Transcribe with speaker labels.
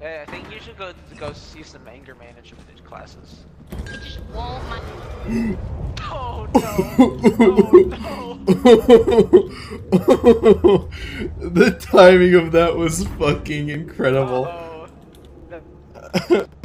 Speaker 1: Yeah, I think you should go go see some anger management classes.
Speaker 2: It just won't my
Speaker 1: Oh no! Oh
Speaker 3: the timing of that was fucking incredible.
Speaker 1: Uh Oh.